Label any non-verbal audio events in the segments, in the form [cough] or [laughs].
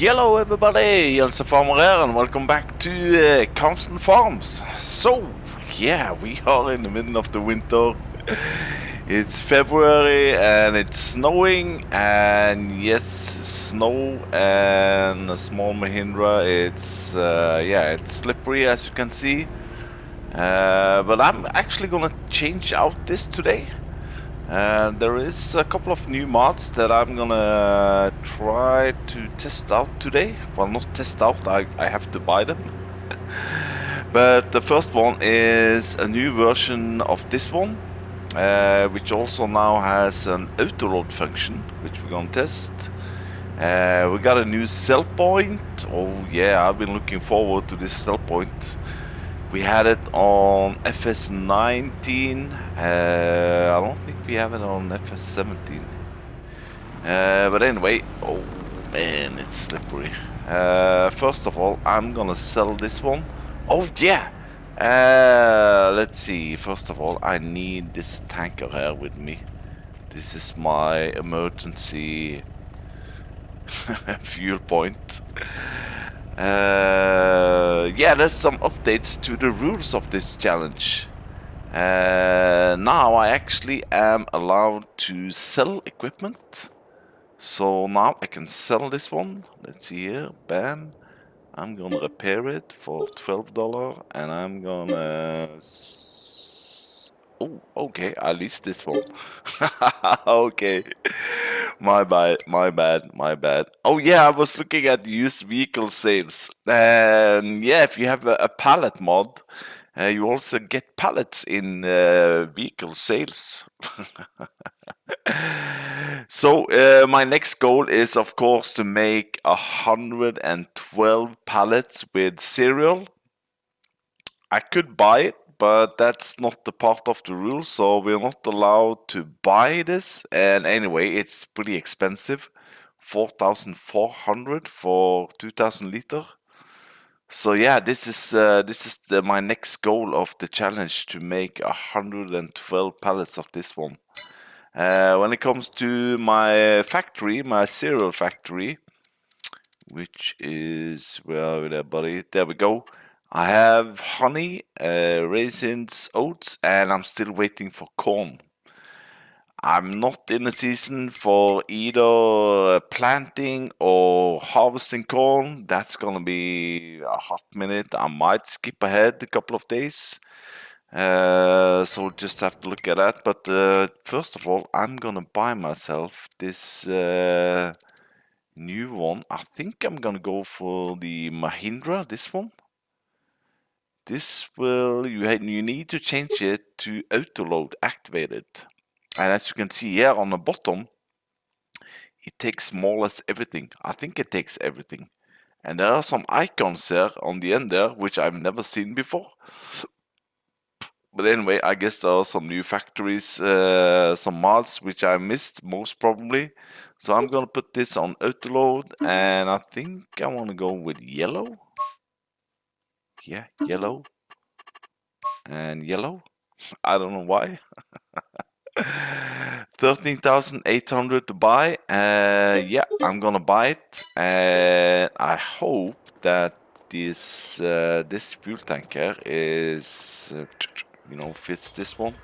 Hello everybody, Jelsa Farmer here and welcome back to uh, Calmsden Farms. So, yeah, we are in the middle of the winter. [laughs] It's February and it's snowing and yes, snow and a small Mahindra. It's, uh, yeah, it's slippery as you can see. Uh, but I'm actually gonna change out this today. Uh, there is a couple of new mods that I'm gonna try to test out today. Well, not test out, I, I have to buy them. [laughs] but the first one is a new version of this one, uh, which also now has an auto load function, which we're gonna test. Uh, we got a new sell point. Oh yeah, I've been looking forward to this sell point. We had it on FS19. Uh, I don't think we have it on FS17. Uh, but anyway, oh man, it's slippery. Uh, first of all, I'm gonna sell this one. Oh yeah! Uh, let's see. First of all, I need this tanker here with me. This is my emergency [laughs] fuel point. Uh, yeah, there's some updates to the rules of this challenge. Uh, now I actually am allowed to sell equipment. So now I can sell this one. Let's see here. Bam. I'm gonna repair it for $12 and I'm gonna... Oh, okay, I leased this one. [laughs] okay. My bad, my bad, my bad. Oh yeah, I was looking at used vehicle sales. And yeah, if you have a, a pallet mod, uh, you also get pallets in uh, vehicle sales. [laughs] so uh, my next goal is of course to make 112 pallets with cereal. I could buy it but that's not the part of the rules, so we're not allowed to buy this. And anyway, it's pretty expensive, 4,400 for 2,000 liter. So yeah, this is uh, this is the, my next goal of the challenge to make 112 pallets of this one. Uh, when it comes to my factory, my cereal factory, which is where are we there, buddy? There we go. I have honey, uh, raisins, oats, and I'm still waiting for corn. I'm not in the season for either planting or harvesting corn. That's gonna be a hot minute. I might skip ahead a couple of days. Uh, so just have to look at that. But uh, first of all, I'm gonna buy myself this uh, new one. I think I'm gonna go for the Mahindra, this one. This will, you, you need to change it to auto load activated. And as you can see here on the bottom, it takes more or less everything. I think it takes everything. And there are some icons there on the end there, which I've never seen before. But anyway, I guess there are some new factories, uh, some mods, which I missed most probably. So I'm gonna put this on auto load, and I think I want to go with yellow yeah, [laughs] yellow and yellow. [laughs] I don't know why. [laughs] 13,800 to buy. Uh, yeah, I'm gonna buy it, and I hope that this uh, this fuel tanker is uh, you know fits this one.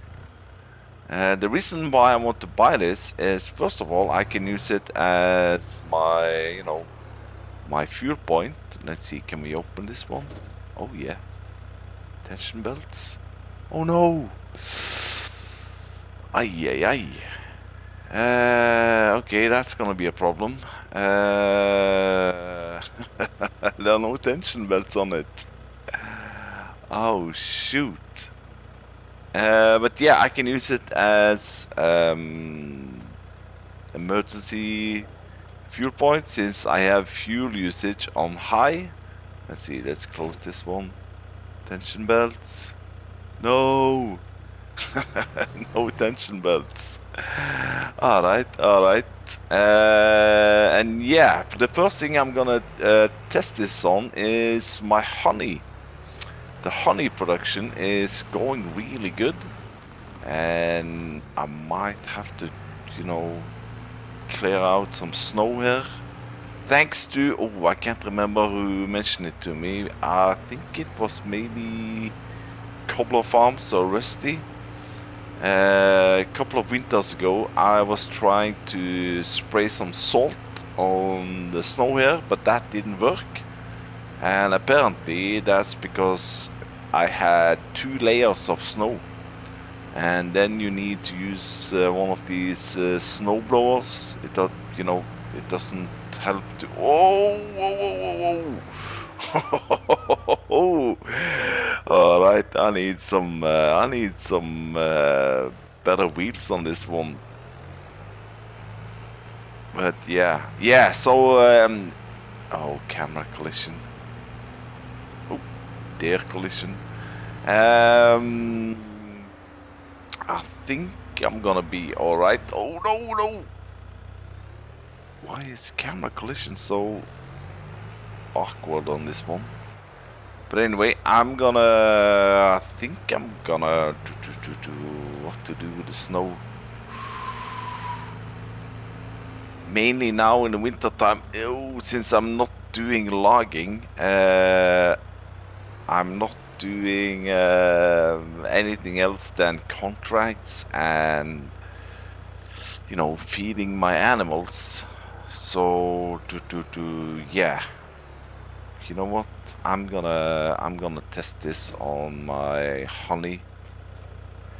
Uh, the reason why I want to buy this is first of all I can use it as my you know my fuel point. Let's see, can we open this one? Oh yeah. Tension belts. Oh no! Ay ay ay. Uh, okay, that's gonna be a problem. Uh, [laughs] there are no tension belts on it. Oh shoot. Uh, but yeah, I can use it as um, emergency fuel point since I have fuel usage on high Let's see, let's close this one. Tension belts. No! [laughs] no tension belts. Alright, alright. Uh, and yeah, the first thing I'm gonna uh, test this on is my honey. The honey production is going really good. And I might have to, you know, clear out some snow here thanks to oh I can't remember who mentioned it to me. I think it was maybe Cobbler Farms or Rusty. Uh, a couple of winters ago, I was trying to spray some salt on the snow here, but that didn't work. And apparently, that's because I had two layers of snow. And then you need to use uh, one of these uh, snow blowers. It, you know, it doesn't help to. Oh, whoa, whoa, whoa, whoa! [laughs] All right, I need some. Uh, I need some uh, better wheels on this one. But yeah, yeah. So, um, oh, camera collision. Oh, dear collision. Um, I think I'm gonna be all right. Oh no, no! Why is camera collision so awkward on this one? But anyway, I'm gonna. I think I'm gonna do, do, do, what to do with the snow. Mainly now in the winter time. Oh, since I'm not doing logging, uh, I'm not doing uh, anything else than contracts and you know feeding my animals. So to to to yeah you know what? I'm gonna I'm gonna test this on my honey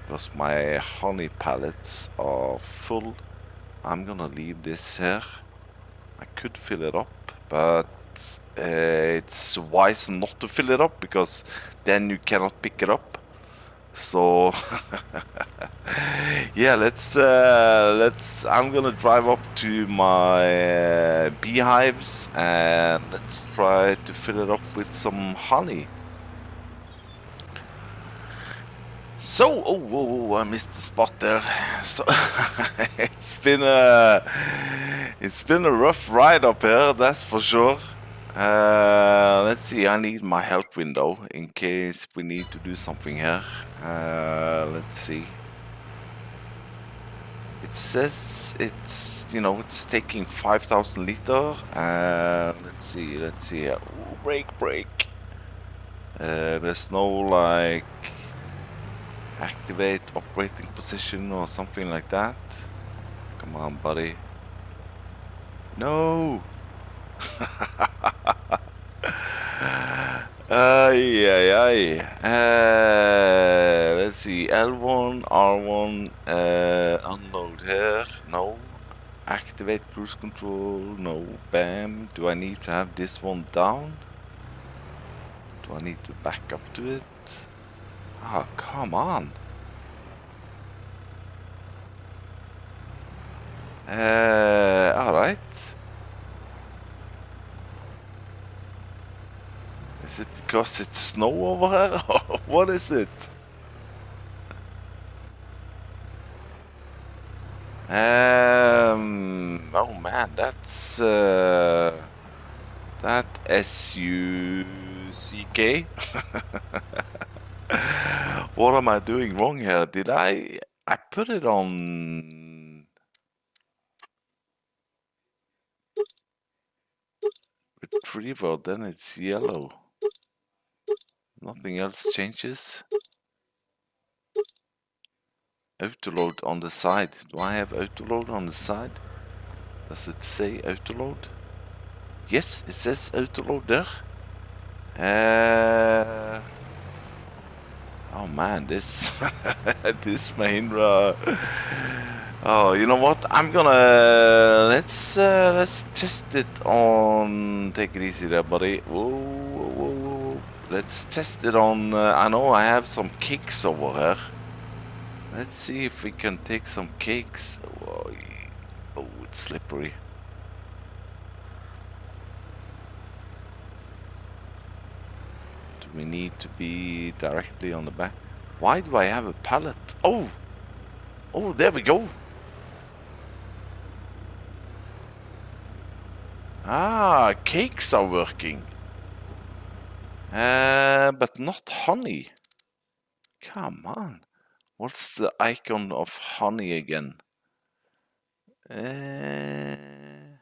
because my honey pallets are full. I'm gonna leave this here. I could fill it up, but uh, it's wise not to fill it up because then you cannot pick it up. So [laughs] yeah, let's uh, let's. I'm gonna drive up to my uh, beehives and let's try to fill it up with some honey. So, oh, whoa, whoa, I missed the spot there. [laughs] So [laughs] it's been a it's been a rough ride up here, that's for sure. Uh, let's see, I need my help window in case we need to do something here. Uh, let's see. It says it's, you know, it's taking 5,000 liter. Uh, let's see, let's see. Ooh, break, brake. Uh, there's no, like, activate operating position or something like that. Come on, buddy. No! Ay, ay, ay. Uh, let's see. L1, R1, uh, unload here. No. Activate cruise control. No. Bam. Do I need to have this one down? Do I need to back up to it? Oh, come on. Uh, alright. Is it because it's snow over here? [laughs] what is it? Um. Oh man, that's uh, that S U C K. [laughs] what am I doing wrong here? Did I I put it on retriever? Then it's yellow. Nothing else changes. Autoload on the side. Do I have autoload on the side? Does it say autoload? Yes, it says autoload there. Uh, oh man, this [laughs] this Mahindra. Oh, you know what? I'm gonna let's uh, let's test it on. Take it easy there, buddy. Whoa. Let's test it on. Uh, I know I have some cakes over here. Let's see if we can take some cakes. Whoa, oh, it's slippery. Do we need to be directly on the back? Why do I have a pallet? Oh! Oh, there we go! Ah, cakes are working. Uh, but not honey. Come on. What's the icon of honey again? Uh,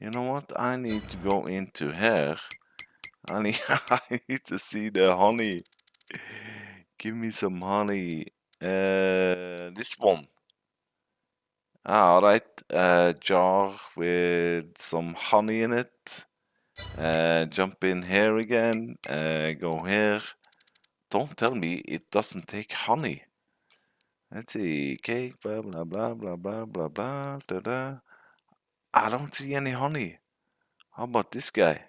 You know what? I need to go into here. I need, [laughs] I need to see the honey. Give me some honey. Uh, this one. Ah, alright. Uh, jar with some honey in it. Uh, jump in here again. Uh, go here. Don't tell me it doesn't take honey. Let's see. Cake, blah, blah, blah, blah, blah, blah, blah, da, da. I don't see any honey. How about this guy?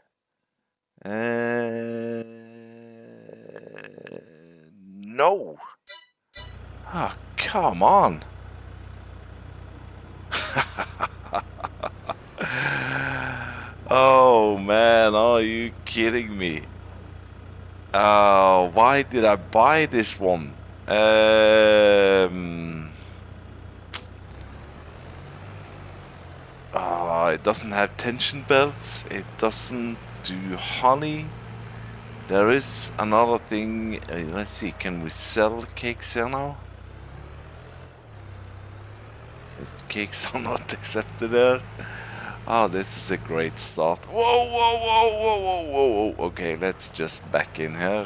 Uh, no. Ah, come on. [laughs] oh man, are you kidding me? Oh, why did I buy this one? Um, oh, it doesn't have tension belts. It doesn't do honey. There is another thing. Uh, let's see, can we sell cakes now? Cakes are not [laughs] accepted there. Oh, this is a great start. Whoa, whoa, whoa, whoa, whoa, whoa. Okay, let's just back in here.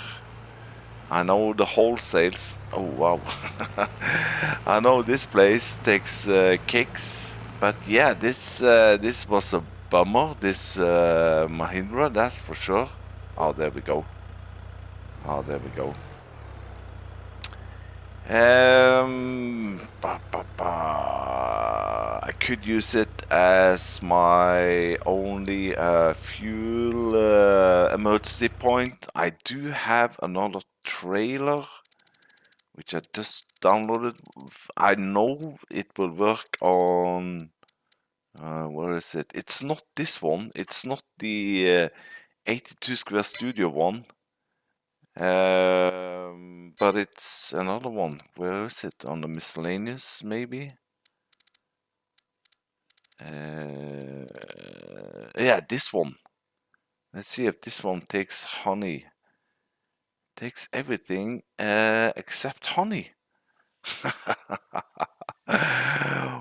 I know the wholesales. Oh, wow. [laughs] I know this place takes uh, kicks. But yeah, this uh, this was a bummer, this uh, Mahindra, that's for sure. Oh, there we go. Oh, there we go. Um. I could use it as my only uh, fuel uh, emergency point. I do have another trailer, which I just downloaded. I know it will work on uh, where is it? It's not this one. It's not the uh, 82 Square Studio one. Um, but it's another one. Where is it? On the miscellaneous, maybe? Uh, yeah, this one. Let's see if this one takes honey. Takes everything uh, except honey. [laughs]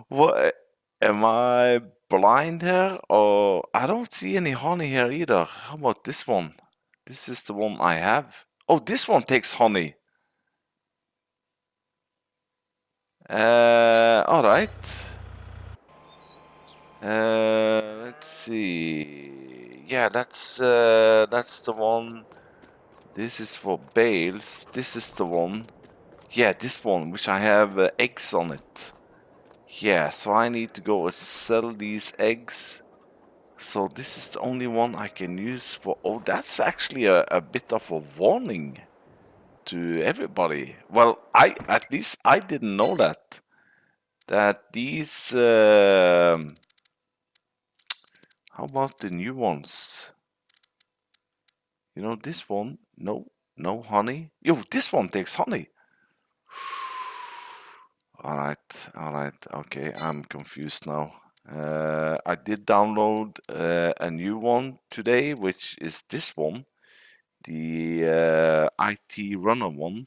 what? Am I blind here? Or I don't see any honey here either. How about this one? This is the one I have. Oh, this one takes honey. Uh, all right. Uh, let's see. Yeah, that's uh, that's the one. This is for bales. This is the one. Yeah, this one, which I have uh, eggs on it. Yeah, so I need to go sell these eggs. So this is the only one I can use for... Oh, that's actually a, a bit of a warning to everybody. Well, I at least I didn't know that. That these... Uh, how about the new ones? You know, this one, no, no honey. Yo, this one takes honey. [sighs] Alright, alright, okay, I'm confused now. Uh, I did download uh, a new one today, which is this one, the uh, IT runner one.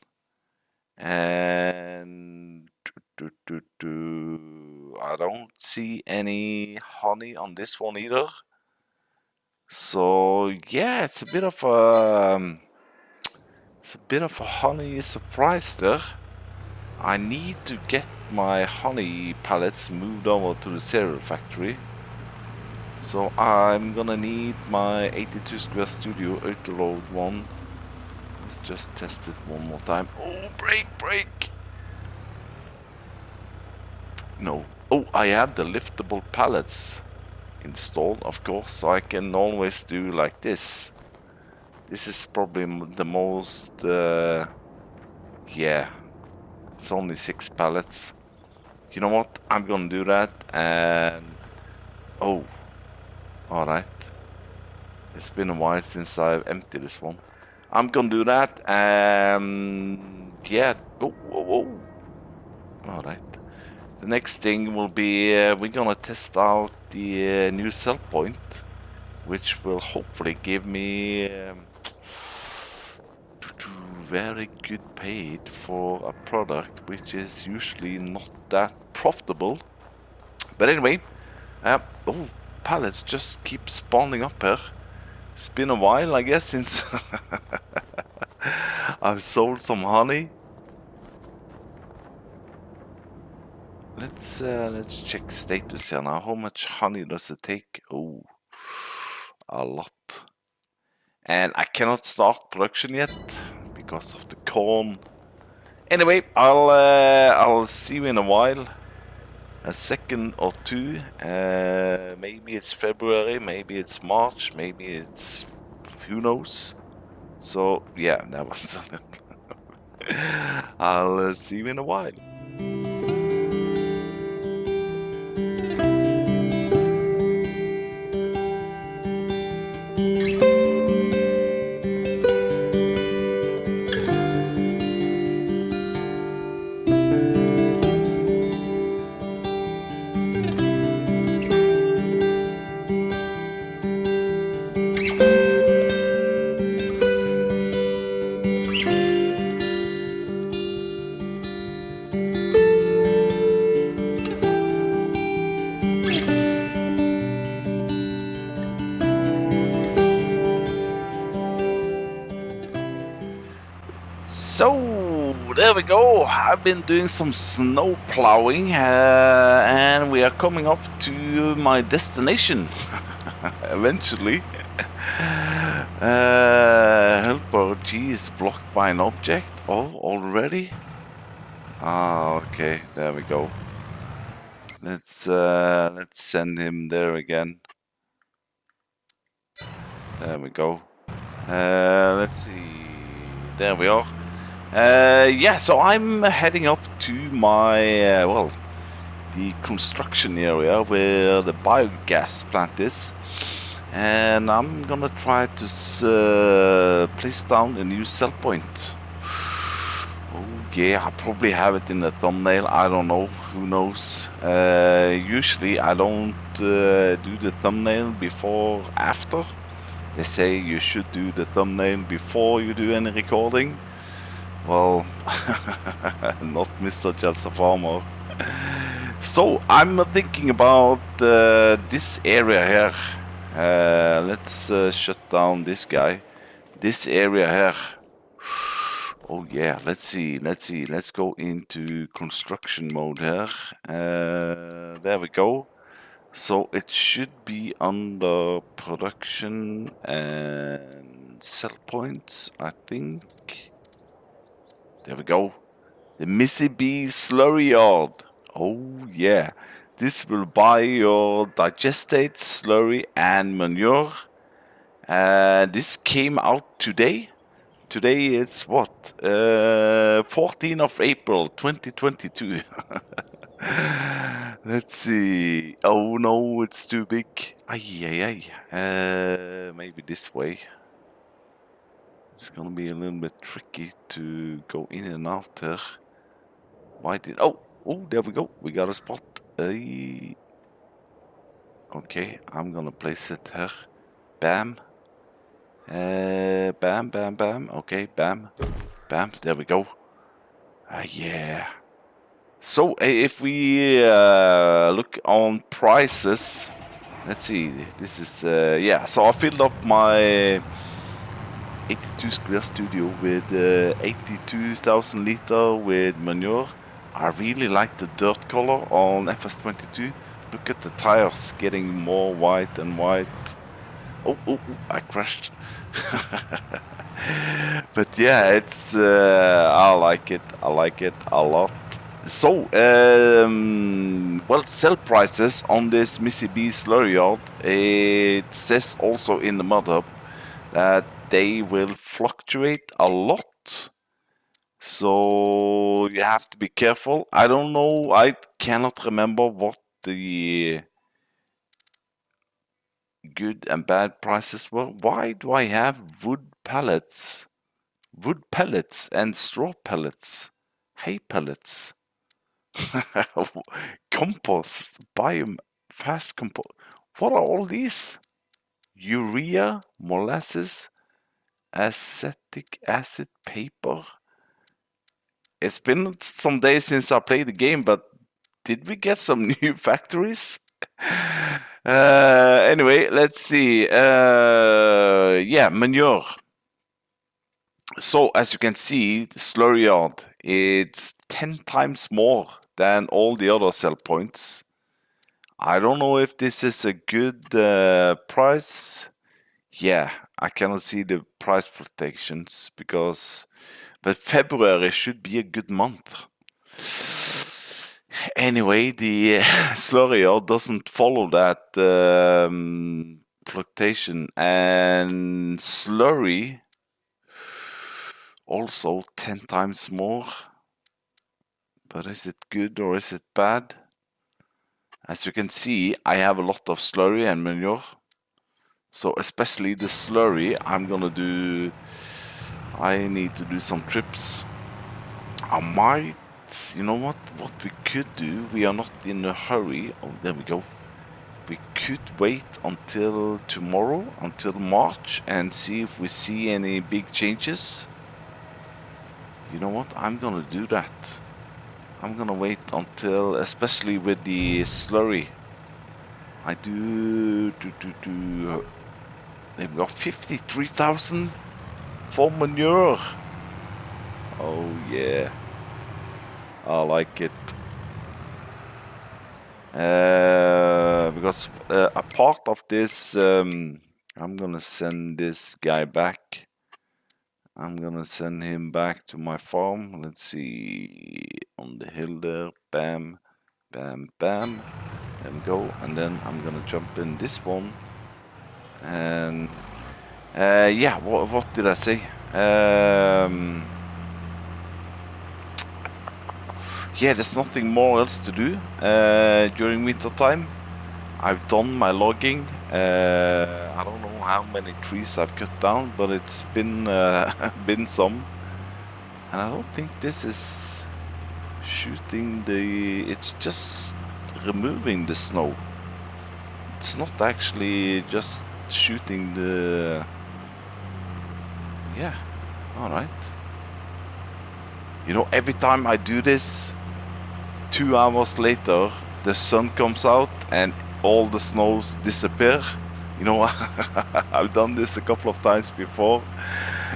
And do, do, do, I don't see any honey on this one either. So yeah, it's a bit of a um, it's a bit of a honey surprise there. I need to get my honey pallets moved over to the cereal factory. So I'm gonna need my 82 square studio load one. Let's just test it one more time. Oh, break, break! No. Oh, I have the liftable pallets installed, of course, so I can always do like this. This is probably the most, uh, yeah, it's only six pallets. You know what? I'm gonna do that and... Oh. Alright. It's been a while since I've emptied this one. I'm gonna do that and... Yeah. Oh, oh, oh. Alright. The next thing will be uh, we're gonna test out the uh, new sell point, which will hopefully give me um, very good paid for a product which is usually not that profitable. But anyway, uh, oh, pallets just keep spawning up here. It's been a while, I guess, since [laughs] I've sold some honey. Let's uh, let's check status here now. How much honey does it take? Oh, a lot. And I cannot start production yet because of the corn. Anyway, I'll uh, I'll see you in a while. A second or two. Uh, maybe it's February, maybe it's March, maybe it's who knows. So yeah, that [laughs] was. It. I'll uh, see you in a while. So there we go. I've been doing some snow plowing, uh, and we are coming up to my destination [laughs] eventually. [laughs] Uh, helper G is blocked by an object. Oh, already? Ah, okay. There we go. Let's uh, let's send him there again. There we go. Uh, let's see. There we are. Uh, yeah, so I'm heading up to my, uh, well, the construction area where the biogas plant is. And I'm gonna try to uh, place down a new cell point. Oh yeah, I probably have it in the thumbnail, I don't know, who knows. Uh, usually I don't uh, do the thumbnail before after. They say you should do the thumbnail before you do any recording. Well, [laughs] not Mr. Jelsa Farmer. So I'm thinking about uh, this area here. Uh, let's uh, shut down this guy. This area here. [sighs] Oh yeah, let's see, let's see, let's go into construction mode here. Uh, there we go. So it should be under production and sell points, I think. There we go. The Missy B Slurry Yard. Oh yeah. This will buy your digestate, slurry and manure. Uh, this came out today. Today it's what? Uh, 14th of April 2022. [laughs] Let's see. Oh no, it's too big. Ay, ay, ay. Uh, maybe this way. It's gonna be a little bit tricky to go in and out there. Why did... Oh! Oh, there we go. We got a spot. Okay, I'm gonna place it here. Bam. Uh, bam, bam, bam. Okay, bam. Bam. There we go. Uh, yeah. So, if we uh, look on prices... Let's see. This is... Uh, yeah, so I filled up my 82 square studio with uh, 82,000 liter with manure. I really like the dirt color on FS22. Look at the tires getting more white and white. Oh, oh, oh I crashed. [laughs] but yeah, it's uh, I like it. I like it a lot. So, um, well, sell prices on this Missy B slurry yard. It says also in the mod hub that they will fluctuate a lot. So you have to be careful. I don't know, I cannot remember what the good and bad prices were. Why do I have wood pellets? Wood pellets and straw pellets. Hay pellets. [laughs] compost, biome, fast compost. What are all these? Urea, molasses, acetic acid paper. It's been some days since I played the game, but did we get some [laughs] new factories? [sighs] Uh, anyway, let's see. Uh, yeah, manure. So as you can see, the slurry yard, it's 10 times more than all the other sell points. I don't know if this is a good uh, price. Yeah, I cannot see the price fluctuations because, but February should be a good month. Anyway, the uh, slurry yard doesn't follow that um, fluctuation and slurry also 10 times more. But is it good or is it bad? As you can see, I have a lot of slurry and manure. So especially the slurry, I'm gonna do... I need to do some trips. I might... You know what? What we could do, we are not in a hurry. Oh, there we go. We could wait until tomorrow, until March, and see if we see any big changes. You know what? I'm gonna do that. I'm gonna wait until, especially with the slurry. I do, do, do, do. They've got 53,000 for manure. Oh yeah. I like it. Uh, because uh, a part of this, um, I'm gonna send this guy back. I'm gonna send him back to my farm. Let's see, on the hill there, bam, bam, bam, and go. And then I'm gonna jump in this one. And uh, yeah, what, what did I say? Um, yeah, there's nothing more else to do uh, during winter time. I've done my logging. Uh, I don't know how many trees I've cut down, but it's been uh, [laughs] been some. And I don't think this is shooting the... It's just removing the snow. It's not actually just shooting the... Yeah, alright. You know, every time I do this, two hours later, the sun comes out and all the snows disappear. You know, [laughs] I've done this a couple of times before,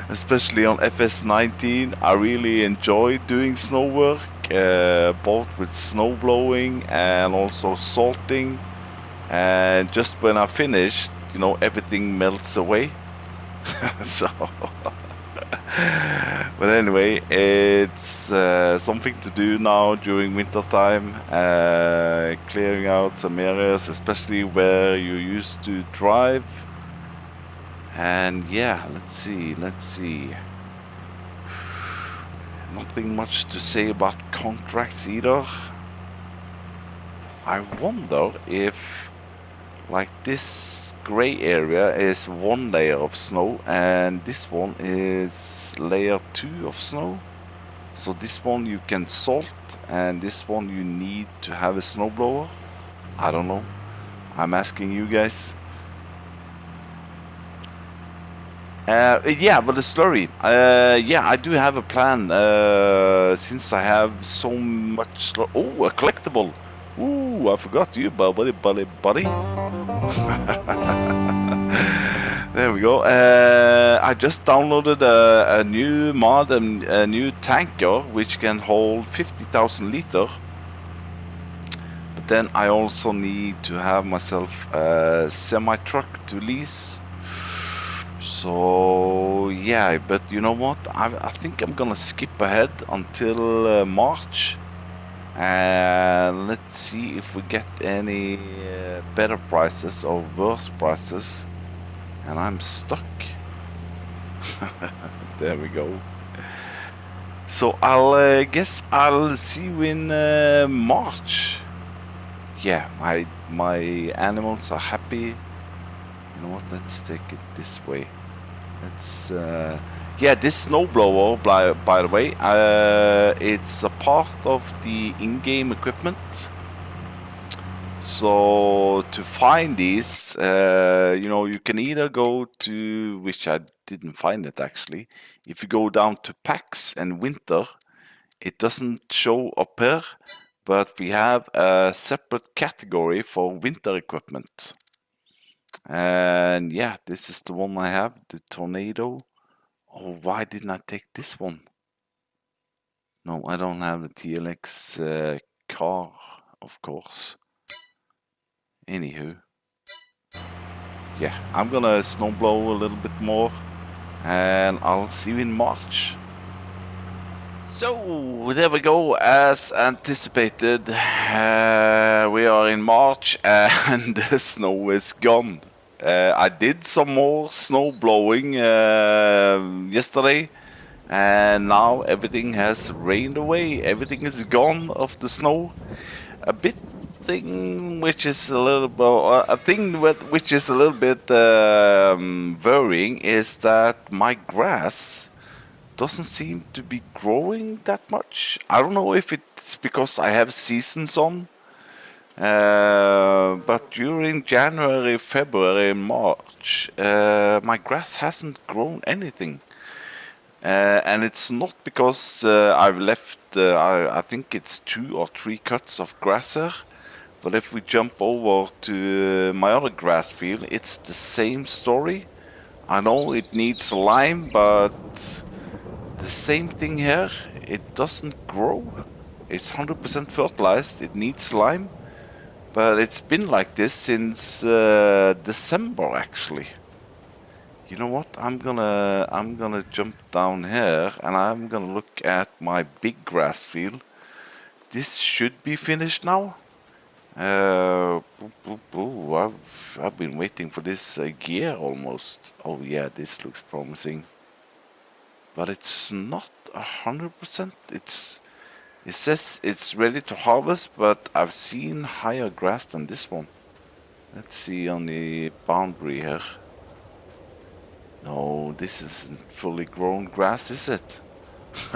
especially on FS19. I really enjoy doing snow work, uh, both with snow blowing and also salting. And just when I finish, you know, everything melts away. [laughs] so [laughs] but anyway, it's uh, something to do now during winter time, uh, clearing out some areas, especially where you used to drive. And yeah, let's see, let's see. [sighs] Nothing much to say about contracts either. I wonder if, like this gray area is one layer of snow and this one is layer two of snow. So this one you can salt and this one you need to have a snowblower I don't know. I'm asking you guys. Uh, yeah but the slurry uh, yeah I do have a plan uh, since I have so much oh a collectible. Ooh, I forgot you, buddy, buddy, buddy. [laughs] there we go. Uh, I just downloaded a, a new mod, a new tanker, which can hold 50,000 liter. But then I also need to have myself a semi-truck to lease. So yeah, but you know what? I, I think I'm gonna skip ahead until uh, March and let's see if we get any uh, better prices or worse prices. And I'm stuck. [laughs] There we go. So I'll uh, guess I'll see you in uh, March. Yeah my my animals are happy. You know what? Let's take it this way. Let's uh, yeah, this snowblower, by, by the way, uh, it's a part of the in-game equipment. So to find these, uh, you know, you can either go to, which I didn't find it actually. If you go down to packs and winter, it doesn't show up here, but we have a separate category for winter equipment. And yeah, this is the one I have, the Tornado. Oh, why didn't I take this one? No, I don't have the TLX uh, car, of course. Anywho. Yeah, I'm gonna snowblow a little bit more. And I'll see you in March. So there we go, as anticipated, uh, we are in March [laughs] and the snow is gone. Uh, I did some more snow blowing uh, yesterday and now everything has rained away, everything is gone of the snow. A bit thing which is a little bit, uh, a thing which is a little bit um, worrying is that my grass doesn't seem to be growing that much. I don't know if it's because I have seasons on, uh, but during January, February, March, uh, my grass hasn't grown anything. Uh, and it's not because uh, I've left, uh, I, I, think it's two or three cuts of grass here. But if we jump over to my other grass field, it's the same story. I know it needs lime, but the same thing here. It doesn't grow. It's 100% fertilized. It needs lime. But it's been like this since uh, December actually. You know what? I'm gonna I'm gonna jump down here and I'm gonna look at my big grass field. This should be finished now. Uh, I've, I've been waiting for this a year almost. Oh yeah, this looks promising but it's not a hundred percent. It's it says it's ready to harvest, but I've seen higher grass than this one. Let's see on the boundary here. No, this isn't fully grown grass, is it? [laughs]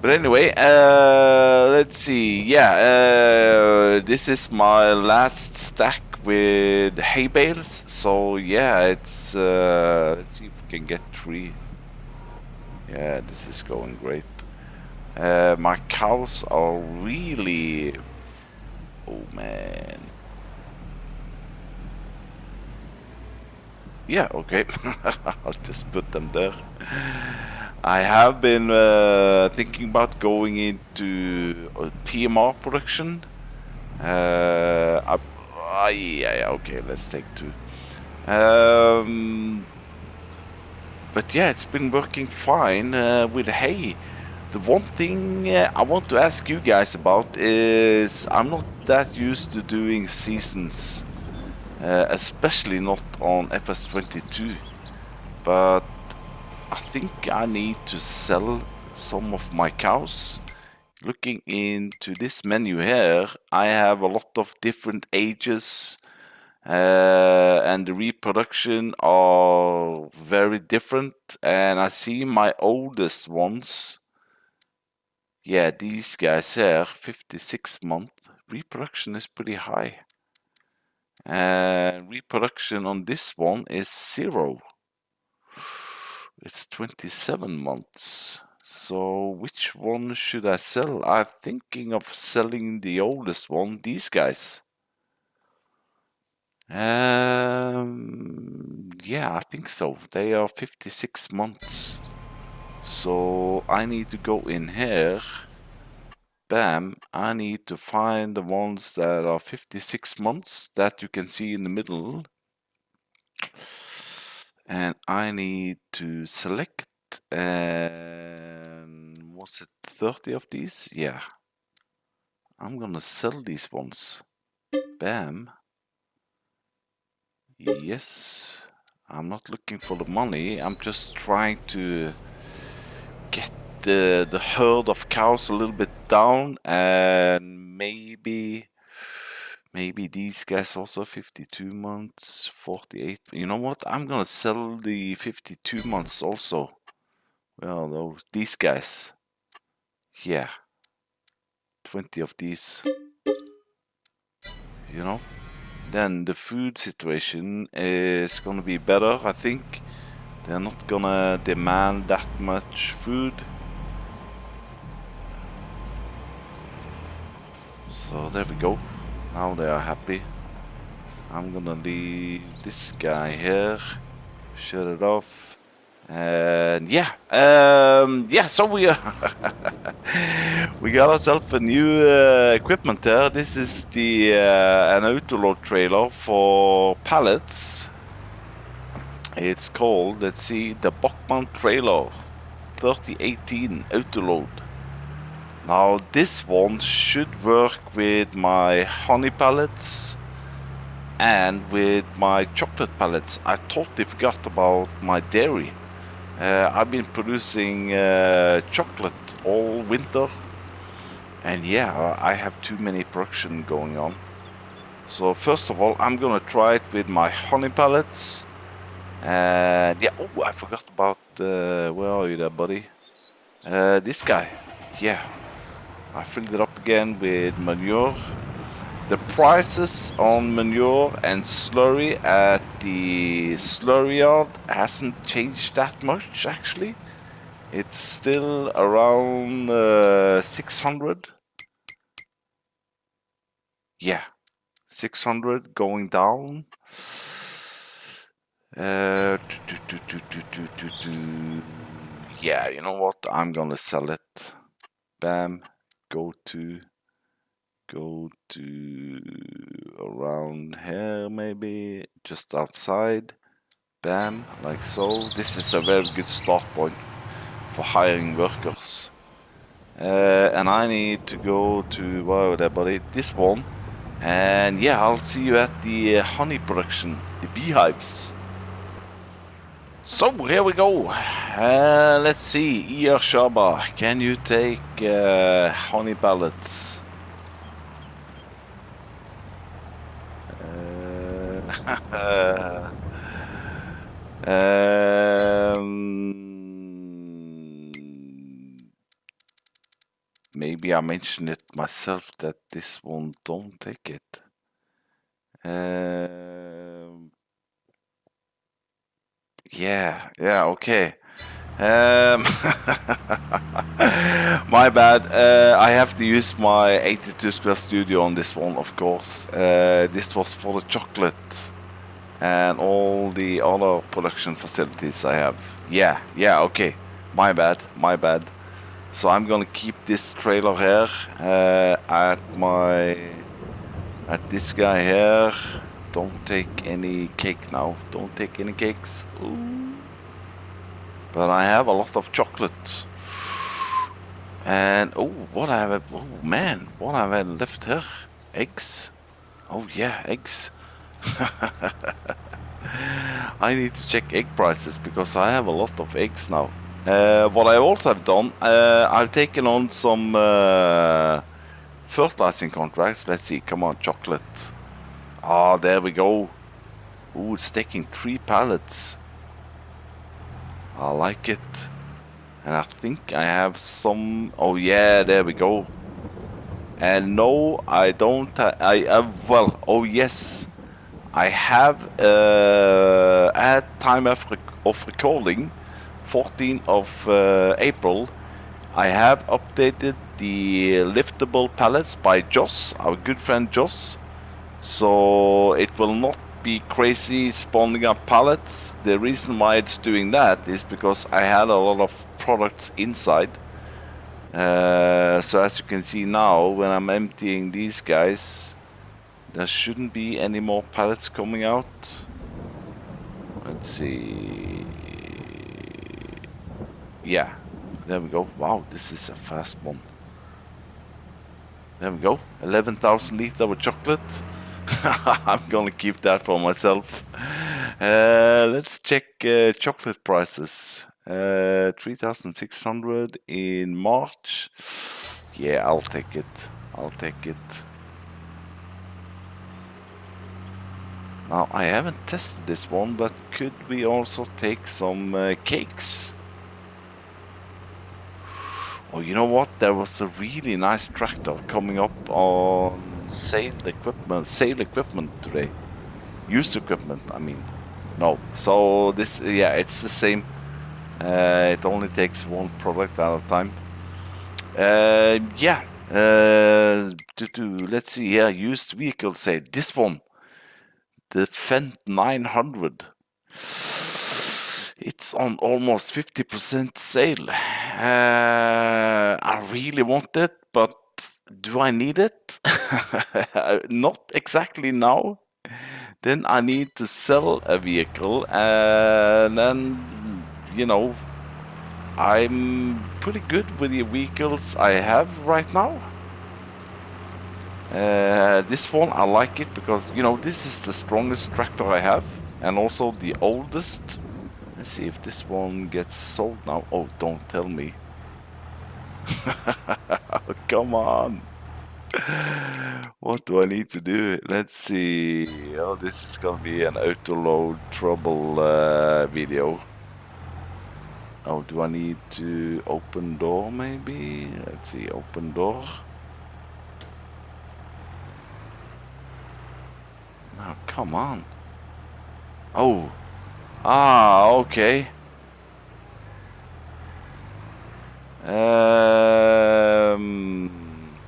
but anyway, uh, let's see. Yeah, uh, this is my last stack with hay bales. So yeah, it's uh, let's see if we can get three. Yeah, this is going great. Uh, my cows are really. Oh man. Yeah, okay. [laughs] I'll just put them there. I have been uh, thinking about going into TMR production. Uh, I Ah, yeah, yeah, okay, let's take two. Um, but yeah, it's been working fine uh, with hay. The one thing uh, I want to ask you guys about is I'm not that used to doing seasons, uh, especially not on FS22. But I think I need to sell some of my cows looking into this menu here, I have a lot of different ages uh, and the reproduction are very different. And I see my oldest ones. Yeah, these guys here, 56 month. Reproduction is pretty high. And reproduction on this one is zero. It's 27 months. So which one should I sell? I'm thinking of selling the oldest one, these guys. Um, yeah, I think so. They are 56 months. So I need to go in here. Bam, I need to find the ones that are 56 months that you can see in the middle. And I need to select and was it 30 of these? Yeah. I'm gonna sell these ones. Bam. Yes. I'm not looking for the money. I'm just trying to get the, the herd of cows a little bit down and maybe maybe these guys also 52 months 48 you know what i'm gonna sell the 52 months also well, those these guys. Yeah. 20 of these. You know? Then the food situation is gonna be better, I think. They're not gonna demand that much food. So there we go. Now they are happy. I'm gonna leave this guy here. Shut it off. And yeah, um, yeah. So we [laughs] we got ourselves a new uh, equipment there. This is the uh, an autoload trailer for pallets. It's called, let's see, the Bachmann Trailer 3018 Autoload. Now this one should work with my honey pallets and with my chocolate pallets. I totally forgot about my dairy. Uh, I've been producing uh, chocolate all winter and yeah, I have too many production going on. So first of all, I'm gonna try it with my honey pallets. And yeah, oh, I forgot about, uh, where are you there, buddy? Uh, this guy, yeah. I filled it up again with manure. The prices on manure and slurry at the slurry yard hasn't changed that much actually. It's still around uh, 600. Yeah, 600 going down. Uh, do, do, do, yeah, you know what? I'm gonna sell it. Bam. Go to go to around here maybe just outside. Bam. Like so. This is a very good start point for hiring workers. Uh, and I need to go to where there buddy this one. And yeah I'll see you at the uh, honey production the beehives so here we go. Uh, let's see. ER Shaba can you take uh, honey pallets [laughs] um, maybe I mentioned it myself that this one don't take it. Yeah, yeah, okay. Um, [laughs] my bad. Uh, I have to use my 82 Square Studio on this one, of course. Uh, this was for the chocolate and all the other production facilities I have. Yeah, yeah, okay. My bad, my bad. So I'm gonna keep this trailer here uh, at my at this guy here. Don't take any cake now. Don't take any cakes. Ooh. But I have a lot of chocolate. And, oh, what I have, oh man, what I have left here? Eggs? Oh yeah, eggs. [laughs] I need to check egg prices because I have a lot of eggs now. Uh, what I also have done, uh, I've taken on some uh, fertilizing contracts. Let's see, come on, chocolate. Ah, there we go. Ooh, it's taking three pallets. I like it. And I think I have some... Oh yeah, there we go. And no, I don't... I, I Well, oh yes. I have uh, at time of, rec of recording, 14th of uh, April, I have updated the liftable pallets by Joss, our good friend Joss. So it will not be crazy spawning up pallets. The reason why it's doing that is because I had a lot of products inside. Uh, so as you can see now, when I'm emptying these guys, there shouldn't be any more pallets coming out. Let's see. Yeah, there we go. Wow, this is a fast one. There we go. 11,000 liter of chocolate. [laughs] I'm gonna keep that for myself. Uh, let's check uh, chocolate prices. Uh, 3,600 in March. Yeah, I'll take it. I'll take it. Now, I haven't tested this one, but could we also take some uh, cakes? Oh, you know what? There was a really nice tractor coming up on sale equipment, sale equipment today. Used equipment, I mean. No. So this, yeah, it's the same. Uh, it only takes one product at a time. Uh, yeah. Uh, to, to, let's see. Yeah, used vehicle sale. This one. the Fendt 900. It's on almost 50% sale. Uh, I really want it, but do I need it? [laughs] Not exactly now. Then I need to sell a vehicle, and then, you know, I'm pretty good with the vehicles I have right now. Uh, this one I like it because you know this is the strongest tractor I have and also the oldest let's see if this one gets sold now oh don't tell me [laughs] come on what do I need to do let's see oh this is gonna be an auto load trouble uh, video oh do I need to open door maybe let's see open door Oh, come on. Oh. Ah, okay. Um,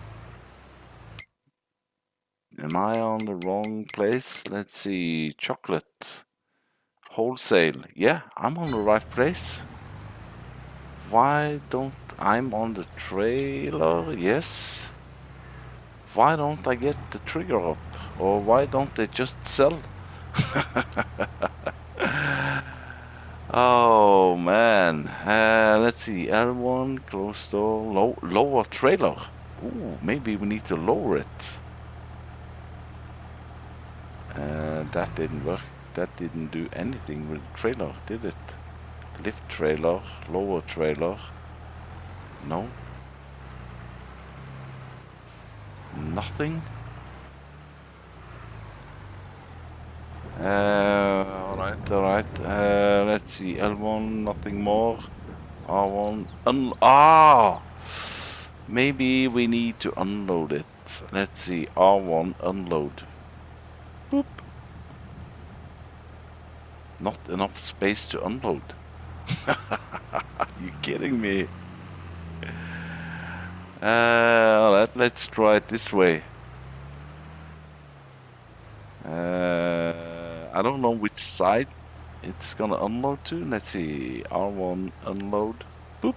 am I on the wrong place? Let's see. Chocolate. Wholesale. Yeah, I'm on the right place. Why don't I'm on the trailer? Yes. Why don't I get the trigger up? Or why don't they just sell? [laughs] oh man. Uh, let's see. L1, close door, low, lower trailer. Ooh, maybe we need to lower it. Uh, that didn't work. That didn't do anything with the trailer, did it? Lift trailer, lower trailer. No. Nothing. Uh, alright, alright. Uh, let's see. L1, nothing more. R1, un ah! Maybe we need to unload it. Let's see. R1, unload. Boop. Not enough space to unload. [laughs] you kidding me? Uh, alright, let's try it this way. Uh, I don't know which side it's gonna unload too. Let's see, R1 unload. Boop.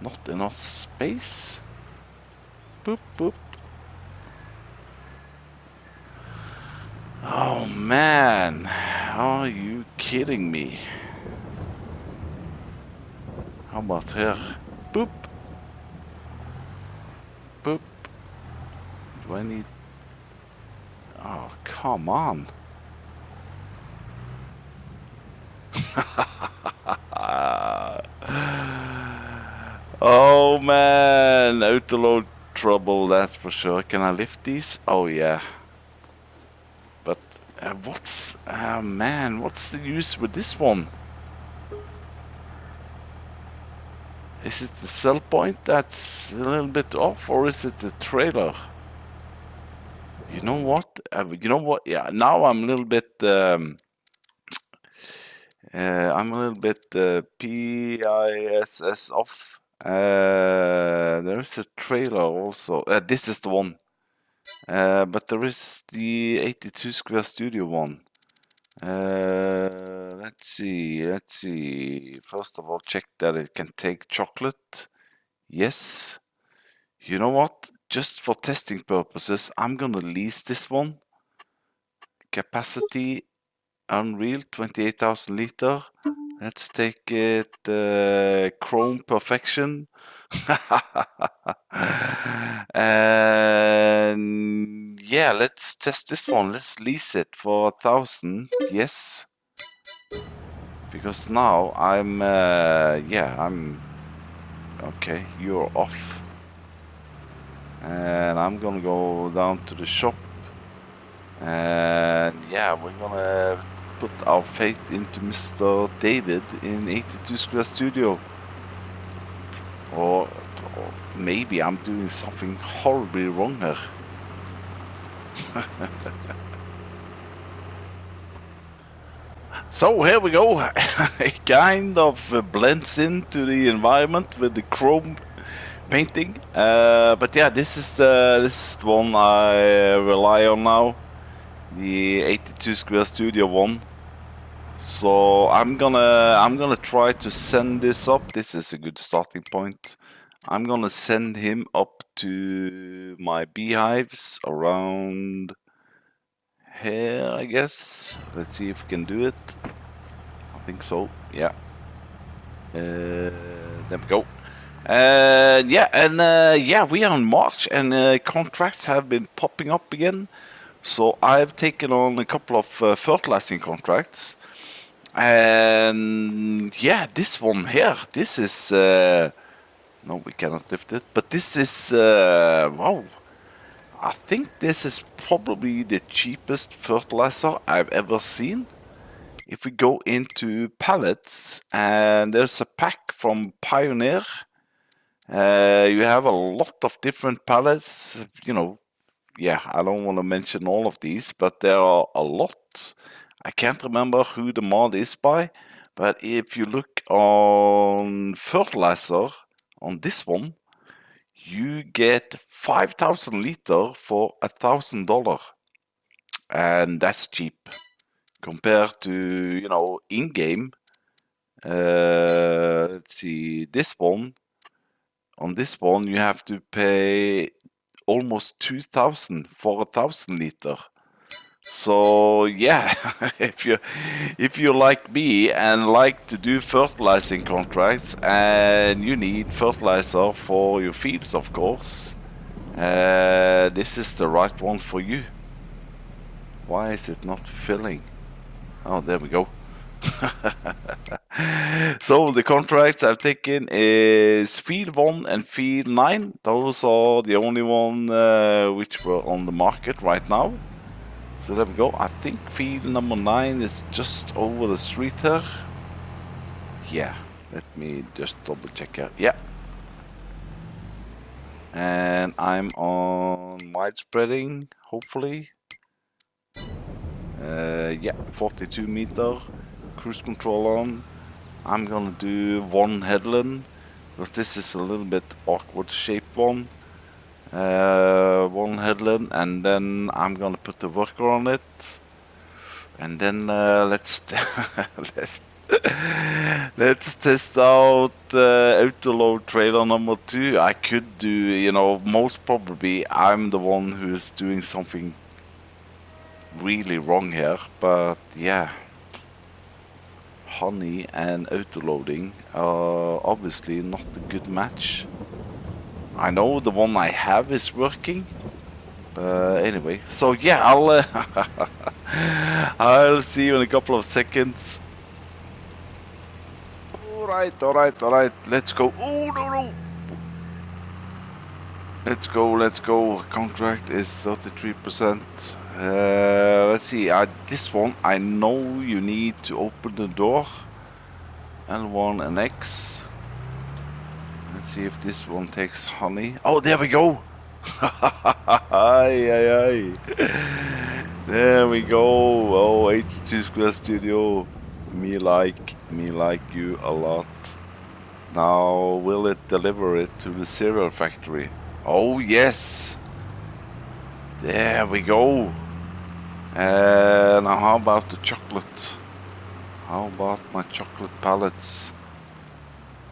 Not enough space. Boop, boop. Oh man, are you kidding me? How about here? Boop. Boop. Do I need... Oh, come on. [laughs] oh man, autoload trouble, that's for sure. Can I lift these? Oh yeah. But uh, what's, uh, man, what's the use with this one? Is it the sell point that's a little bit off or is it the trailer? You know what? Uh, you know what? Yeah, now I'm a little bit um, uh, I'm a little bit uh, PISS off. Uh, there is a trailer also. Uh, this is the one. Uh, but there is the 82 Square Studio one. Uh, let's see, let's see. First of all, check that it can take chocolate. Yes. You know what? Just for testing purposes, I'm gonna lease this one. Capacity Unreal 28,000 liter. Let's take it uh, Chrome Perfection. [laughs] and yeah, let's test this one. Let's lease it for a thousand. Yes. Because now I'm, uh, yeah, I'm, okay, you're off. And I'm gonna go down to the shop. And yeah, we're gonna put our faith into Mr. David in 82 Square Studio. Or, or maybe I'm doing something horribly wrong here. [laughs] so here we go. [laughs] it kind of blends into the environment with the chrome painting. Uh, but yeah, this is the this is the one I rely on now the 82 Square Studio one. So I'm gonna I'm gonna try to send this up. This is a good starting point. I'm gonna send him up to my beehives around here, I guess. Let's see if we can do it. I think so. Yeah. Uh, there we go. Uh, yeah, and uh, yeah, we are in March, and uh, contracts have been popping up again. So I've taken on a couple of uh, fertilizing contracts, and yeah, this one here, this is uh, no, we cannot lift it, but this is uh, wow. I think this is probably the cheapest fertilizer I've ever seen. If we go into pallets, and there's a pack from Pioneer. Uh, you have a lot of different pallets, you know, yeah, I don't want to mention all of these, but there are a lot. I can't remember who the mod is by, but if you look on fertilizer on this one, you get 5,000 liter for a thousand dollar, and that's cheap compared to you know in game. Uh, let's see, this one on this one you have to pay almost 2000 for a thousand liter. So yeah [laughs] if you if you like me and like to do fertilizing contracts and you need fertilizer for your fields of course uh, this is the right one for you. Why is it not filling? Oh there we go [laughs] so the contracts I've taken is field 1 and field 9. Those are the only one uh, which were on the market right now. So there we go. I think field number 9 is just over the street here. Yeah, let me just double check here. Yeah. And I'm on wide spreading, hopefully. Uh, yeah, 42 meter cruise control on. I'm gonna do one headland because this is a little bit awkward shaped one. Uh, one headland and then I'm gonna put the worker on it and then uh, let's [laughs] let's [laughs] let's test out uh, autoload trailer number two. I could do you know most probably I'm the one who's doing something really wrong here but yeah honey and autoloading are obviously not a good match. I know the one I have is working, but anyway. So yeah, I'll uh, [laughs] I'll see you in a couple of seconds. All right, all right, all right. Let's go. Oh no no. Let's go, let's go. Contract is 33%. Uh, let's see, uh, this one, I know you need to open the door. L1 and X. Let's see if this one takes honey. Oh, there we go! [laughs] aye, aye, aye. There we go. Oh, 82 Square Studio. Me like, me like you a lot. Now, will it deliver it to the cereal factory? Oh, yes. There we go. Uh, now, how about the chocolate? How about my chocolate pallets?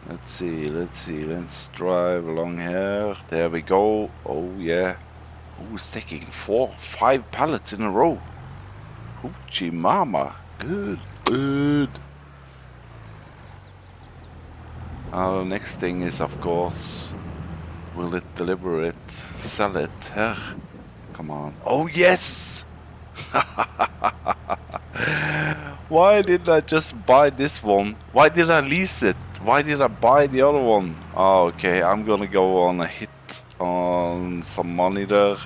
Let's see, let's see, let's drive along here. There we go. Oh, yeah. Who's taking four, five pallets in a row. Hoochie mama. Good, good. Now, the next thing is, of course, Will it deliver it? Sell it? Come on. Oh, yes! [laughs] Why did I just buy this one? Why did I lease it? Why did I buy the other one? Oh, okay. I'm gonna go on a hit on some money there.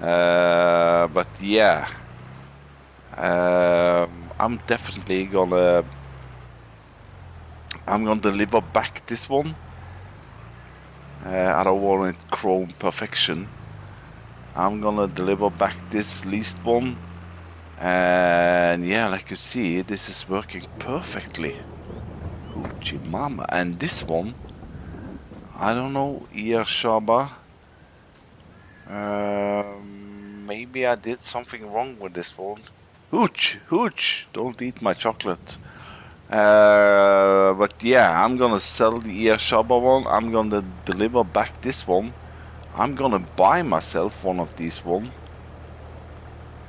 Uh, but yeah. Um, I'm definitely gonna... I'm gonna deliver back this one. Uh, I don't want it chrome perfection. I'm gonna deliver back this least one. And yeah, like you see, this is working perfectly. Hoochie mama. And this one, I don't know, Ear Shaba. Um, maybe I did something wrong with this one. Hooch, hooch, don't eat my chocolate. Uh, but yeah, I'm gonna sell the Air Shaba one. I'm gonna deliver back this one. I'm gonna buy myself one of these one.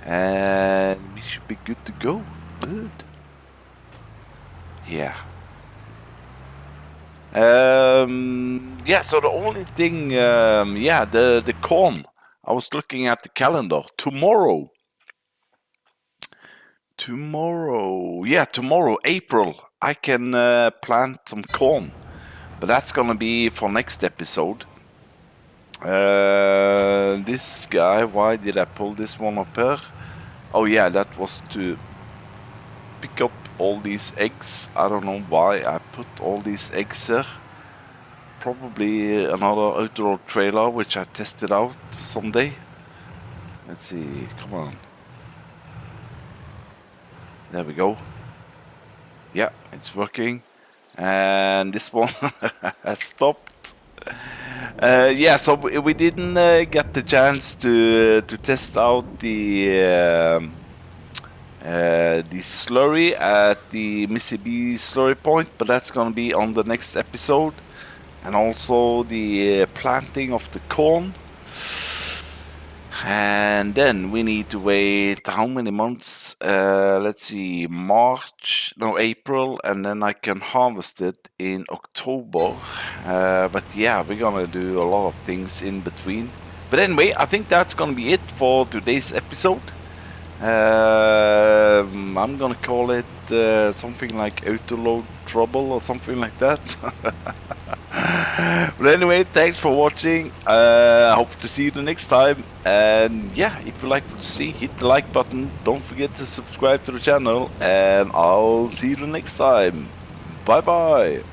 And we should be good to go. Good. Yeah. Um, yeah, so the only thing, um, yeah, the, the corn. I was looking at the calendar. Tomorrow. Tomorrow. Yeah, tomorrow, April. I can uh, plant some corn. But that's gonna be for next episode. Uh, this guy, why did I pull this one up here? Oh yeah, that was to pick up all these eggs. I don't know why I put all these eggs here. Probably another outdoor trailer which I tested out someday. Let's see, come on. There we go. Yeah, it's working. And this one [laughs] has stopped. Uh, yeah, so we didn't uh, get the chance to to test out the um, uh, the slurry at the Mississippi slurry point, but that's gonna be on the next episode, and also the uh, planting of the corn. And then we need to wait how many months? Uh, let's see, March, no, April, and then I can harvest it in October. Uh, but yeah, we're gonna do a lot of things in between. But anyway, I think that's gonna be it for today's episode. Um, I'm gonna call it uh, something like Autoload Trouble or something like that. [laughs] [sighs] but anyway, thanks for watching. Uh, I hope to see you the next time. And yeah, if you like what you see, hit the like button. Don't forget to subscribe to the channel. And I'll see you the next time. Bye bye.